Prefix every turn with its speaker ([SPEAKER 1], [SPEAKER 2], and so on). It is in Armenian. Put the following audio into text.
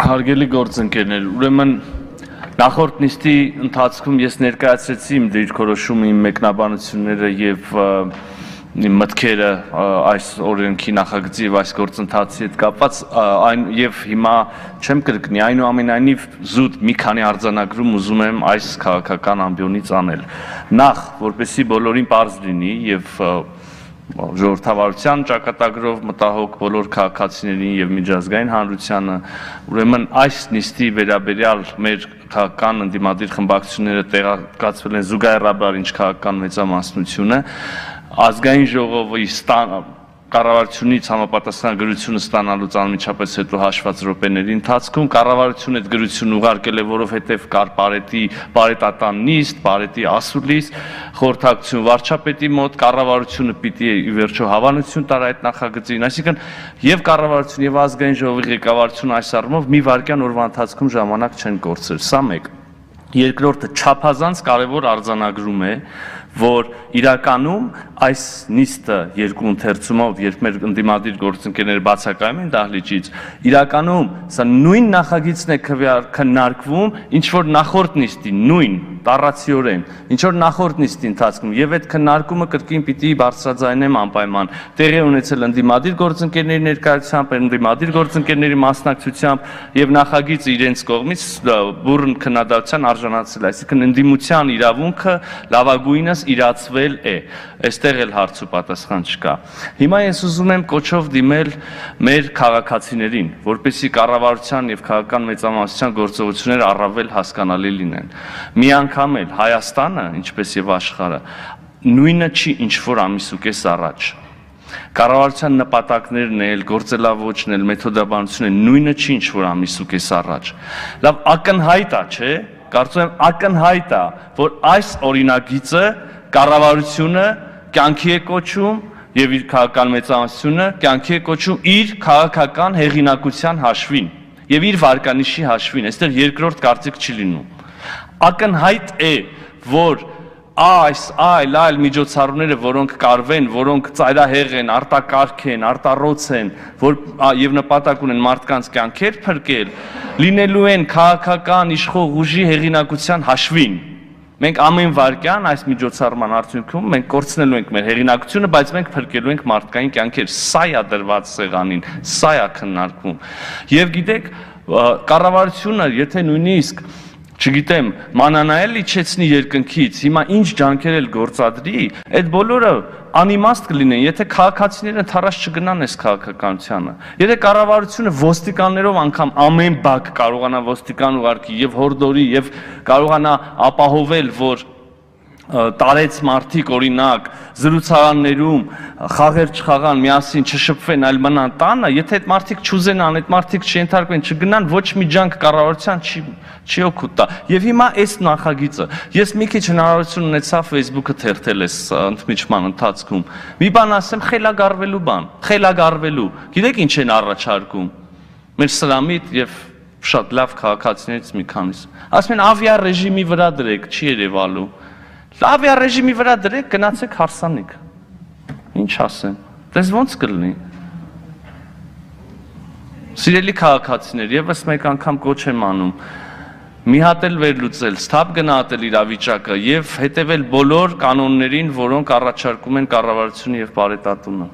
[SPEAKER 1] Հարգելի գործընկերներ, ուրեմն նախորդ նիստի ընթացքում ես ներկայացրեցի իմ դիրքորոշումը, իմ մեկնաբանությունները եւ իմ մտքերը այս օրենքի նախագծի եւ այս գործընթացի հետ կապված այն եւ հիմա չեմ կրկնի այնուամենայնիվ զուտ մի քանի արձանագրում ուզում եմ այս քաղաքական ամբիոնից անել նախ որպեսի բոլորին པարզ լինի եւ ժողովրդավարության ճակատագրով մտահոգ բոլոր քաղաքացիներին եւ միջազգային հանրությանը ուրեմն այս նիստի վերաբերյալ մեր քաղաքական ընդդիմադիր խմբակցությունները տեղեկացվել են զուգահեռաբար ինչ քաղաքական մեծամասնությունը ազգային ժողովի ստան կառավարությունից համապատասխան գրությունը ստանալուց անմիջապես հետո հաշված րոպեների ընթացքում կառավարությունը այդ գրությունը ուղարկել է, որովհետև կար Պարետի Պարետատան նիստ, Պարետի ասուլիս, խորհրդակցություն վարչապետի մոտ, կառավարությունը պիտի ի վերջո հավանություն տար այդ նախագծին, այսինքն եւ կառավարություն եւ ազգային ժողովի ղեկավարությունը այս առումով մի վարքյան օրվա ընթացքում ժամանակ չեն կորցրել։ Սա մեկ։ Երկրորդը չափազանց կարևոր արձանագրում է, որ իրականում այս նիստը երկու ընթերցումով, երբ մեր ընդդիմադիր գործընկերները բացակայում են դահլիճից, իրականում սա նույն նախագիծն է քննարկվում, ինչ որ նախորդ նիստի նույն տառացիորեն, ինչ որ նախորդ նիստի ընթացքում եւ այդ քննարկումը կրկին պիտի բարձրաձայնեմ անպայման տեղի ունեցել ընդդիմադիր գործընկերների ներկայությամբ, ընդդիմադիր գործընկերների մասնակցությամբ եւ նախագիծը իրենց կողմից բուրըն քննադատության արժանացել, այսինքն ընդդիմության իրավունքը լավագույնս իրացվել է։ Այստեղ էլ հարց ու պատասխան չկա։ Հիմա ես ուզում եմ կոչով դիմել մեր քաղաքացիներին, որպեսզի կառավարության եւ քաղաքական մեծամասնության գործողությունները առավել հասկանալի լինեն։ Միան անգամ էլ Հայաստանը, ինչպես եւ աշխարհը, նույնը չի ինչ որ ամիս ու կես առաջ։ Կառավարության նպատակներն էլ, գործելավոճն էլ, մեթոդաբանությունը նույնը չի ինչ որ ամիս ու կես առաջ։ Լավ ակնհայտ է, չէ՞։ Կարծում եմ ակնհայտ է, որ այս օրինագիծը կառավարությունը կյանքի է կոչում եւ իր քաղաքական մեծամասնությունը կյանքի է կոչում իր քաղաքական հեղինակության հաշվին եւ իր վարկանիշի հաշվին։ Այստեղ երկրորդ կարծիք չի լինում ակնհայտ է, որ այս այլ այլ միջոցառումները, որոնք կարվեն, որոնք ծայրահեղ են, արտակարգ են, արտառոց են, որ եւ նպատակ ունեն մարդկանց կյանքեր փրկել, լինելու են քաղաքական իշխող ուժի հեղինակության հաշվին։ Մենք ամեն վարքյան այս միջոցառման արդյունքում մենք կորցնելու ենք մեր հեղինակությունը, բայց մենք փրկելու ենք մարդկային կյանքեր։ Սա է դրված սեղանին, սա է քննարկվում։ Եվ գիտեք, կառավարությունը, եթե նույնիսկ չգիտեմ, մանանայել իջեցնի երկնքից, հիմա ինչ ջանքեր էլ գործադրի, այդ բոլորը անիմաստ կլինեն, եթե քաղաքացիները թարաշ չգնան այս քաղաքականությանը։ Եթե կառավարությունը ոստիկաններով անգամ ամեն բակ կարողանա ոստիկան ուղարկի եւ հորդորի եւ կարողանա ապահովել, որ տարեց մարդիկ օրինակ զրուցարաններում խաղեր չխաղան, միասին չշփվեն, այլ մնան տանը, եթե այդ մարդիկ չուզենան, այդ մարդիկ չընթարկվեն, չգնան, ոչ մի ջանք կառավարության չի չի օգուտ տա։ Եվ հիմա այս նախագիծը, ես մի քիչ հնարավորություն ունեցա Facebook-ը թերթել այս ընդմիջման ընթացքում։ Մի բան ասեմ, խելագարվելու բան, խելագարվելու։ Գիտեք ինչ են առաջարկում։ Մեր սրամիտ եւ շատ լավ քաղաքացիներից մի քանիս։ Ասում են ավիա ռեժիմի վրա դրեք, չի երևալու Ավիա ռեժիմի վրա դրեք, գնացեք հարսանիք։ Ինչ ասեմ։ Դες ոնց կլինի։ Սիրելի քաղաքացիներ, եւս մեկ անգամ կոչ եմ անում մի հատ էլ վերլուծել, սթափ գնահատել իրավիճակը եւ հետեւել բոլոր կանոններին, որոնք առաջարկում են կառավարությունը եւ բարետատունը։